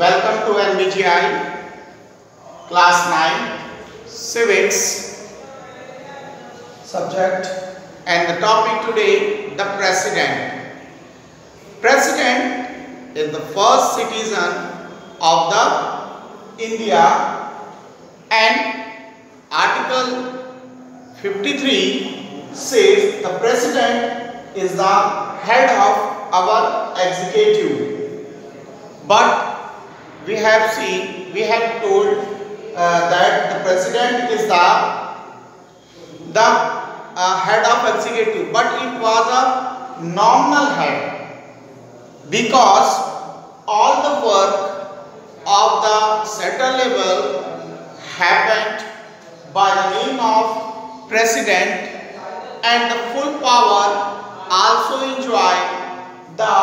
Welcome to NBGI Class 9 Civics subject and the topic today the President. President is the first citizen of the India and Article 53 says the President is the head of our executive. But we have seen, we have told uh, that the President is the, the uh, head of executive, but it was a nominal head because all the work of the center level happened by the name of President and the full power also enjoy the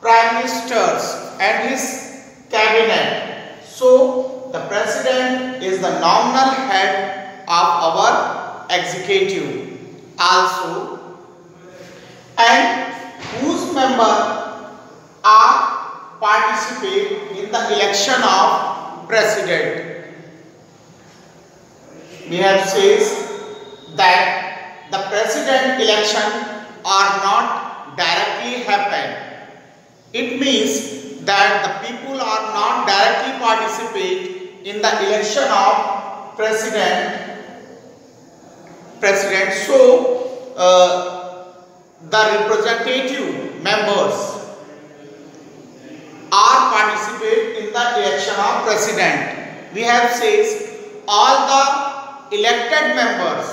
prime ministers and his cabinet. So the president is the nominal head of our executive also and whose member are participate in the election of president. We have says that the president election are not directly happen. It means that the people are not directly participate in the election of president. President. So uh, the representative members are participate in the election of president. We have says all the elected members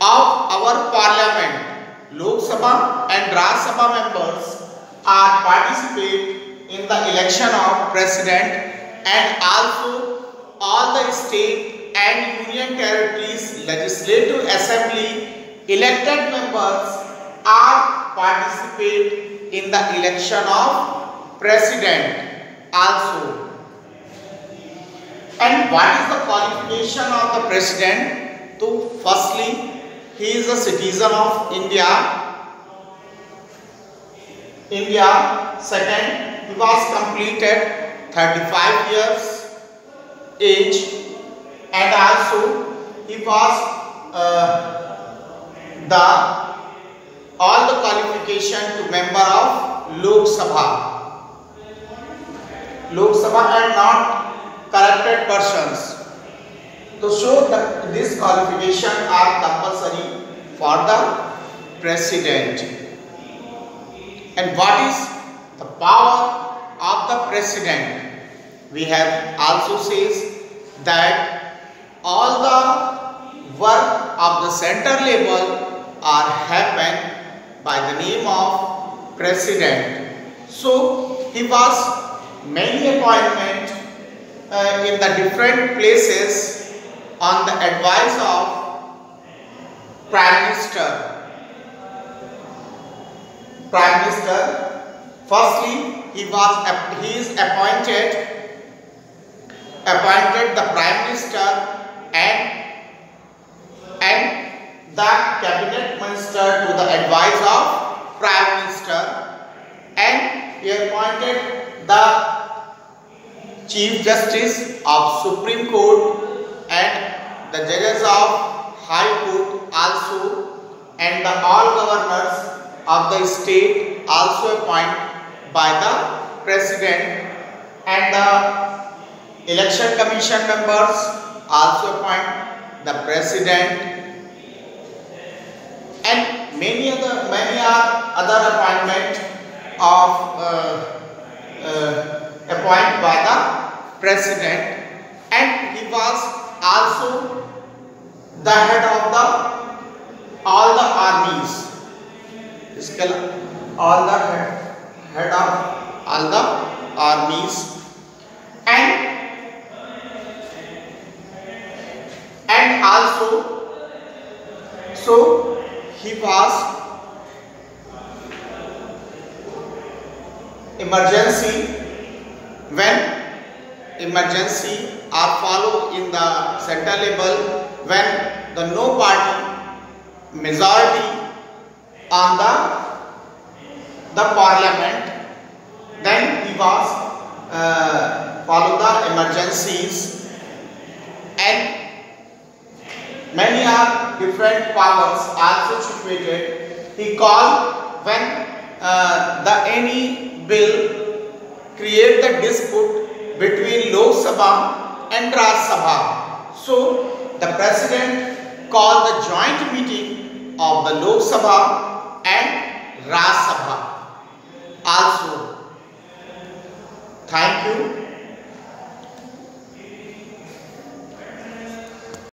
of our parliament Lok Sabha and Rajya Sabha members are participate in the election of president and also all the state and union territories legislative assembly elected members are participate in the election of president also. And what is the qualification of the president? So firstly he is a citizen of India. India. Second, he was completed 35 years age and also he was uh, the all the qualification to member of Lok Sabha. Lok Sabha and not corrupted persons. To show that this qualification are compulsory for the president. And what is the power of the president? We have also says that all the work of the center level are happen by the name of president. So he was many appointment uh, in the different places on the advice of Prime Minister. Prime Minister, firstly, he was he is appointed appointed the Prime Minister and and the Cabinet Minister to the advice of Prime Minister and he appointed the Chief Justice of Supreme Court and the judges of High Court also and the all governors of the state also appointed by the President. And the election commission members also appoint the President. And many other many are other appointment of uh, uh, appointed by the President. And he was also the head of the all the armies. All the head, head of all the armies and and also so he was emergency when emergency are followed in the center level when the no party majority on the the parliament emergencies and many are different powers also situated. He called when uh, the any bill create the dispute between Lok Sabha and Rajya Sabha. So the president called the joint meeting of the Lok Sabha and Rajya Sabha also. Thank you.